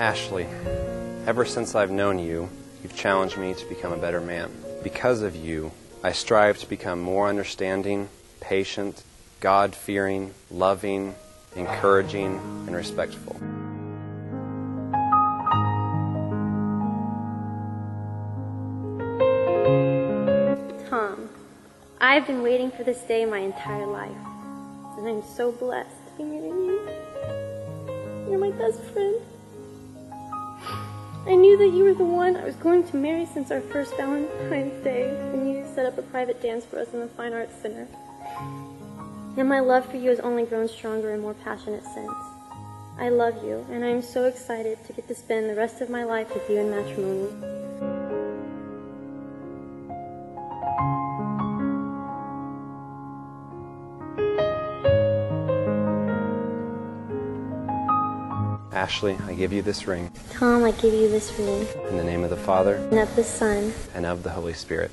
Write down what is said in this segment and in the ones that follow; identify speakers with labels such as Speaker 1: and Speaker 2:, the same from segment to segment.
Speaker 1: Ashley, ever since I've known you, you've challenged me to become a better man. Because of you, I strive to become more understanding, patient, God fearing, loving, encouraging, and respectful.
Speaker 2: Tom, I've been waiting for this day my entire life, and I'm so blessed to be meeting you. You're my best friend. I knew that you were the one I was going to marry since our first Valentine's Day when you set up a private dance for us in the Fine Arts Center. And my love for you has only grown stronger and more passionate since. I love you, and I am so excited to get to spend the rest of my life with you in matrimony.
Speaker 1: Ashley, I give you this ring
Speaker 2: Tom, I give you this ring,
Speaker 1: in the name of the Father
Speaker 2: and of the Son,
Speaker 1: and of the Holy Spirit.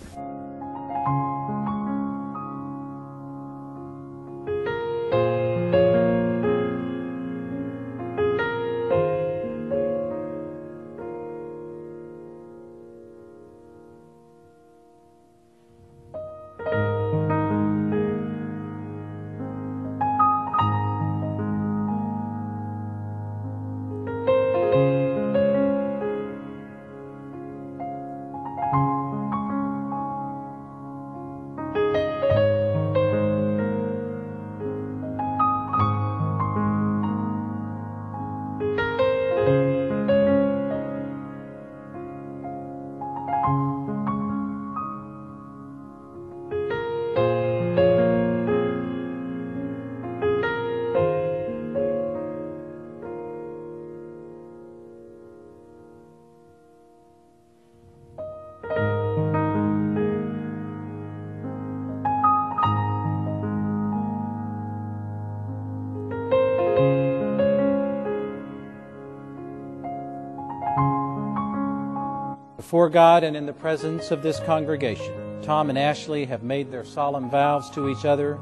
Speaker 3: Before God and in the presence of this congregation, Tom and Ashley have made their solemn vows to each other.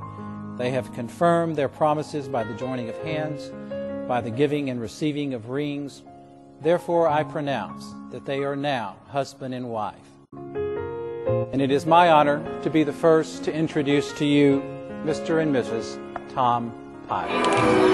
Speaker 3: They have confirmed their promises by the joining of hands, by the giving and receiving of rings. Therefore, I pronounce that they are now husband and wife. And it is my honor to be the first to introduce to you Mr. and Mrs. Tom Pile.